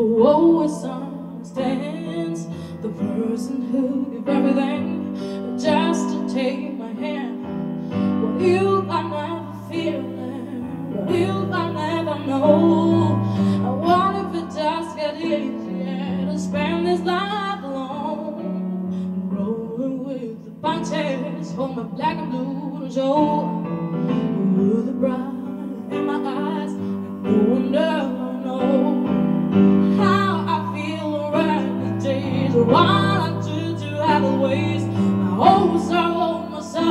But woe misunderstands the person who gave everything just to take my hand. What you are never feeling, what you are never know. I wonder if it does get easier to spend this life alone. Rolling with the punches hold my black and blue and With the bride.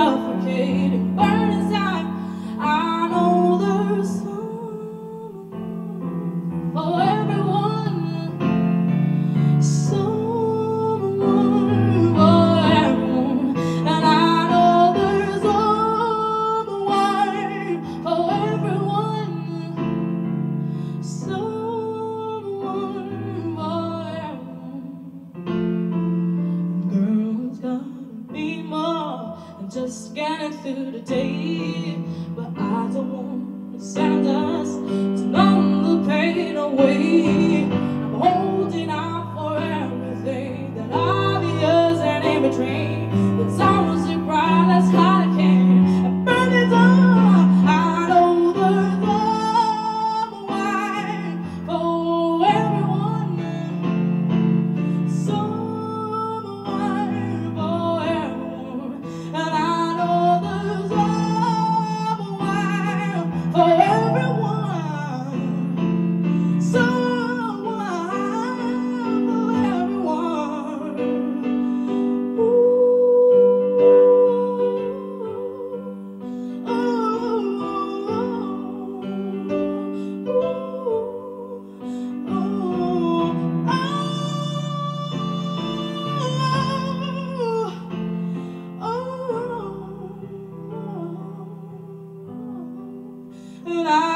Oh. just getting through the day. And I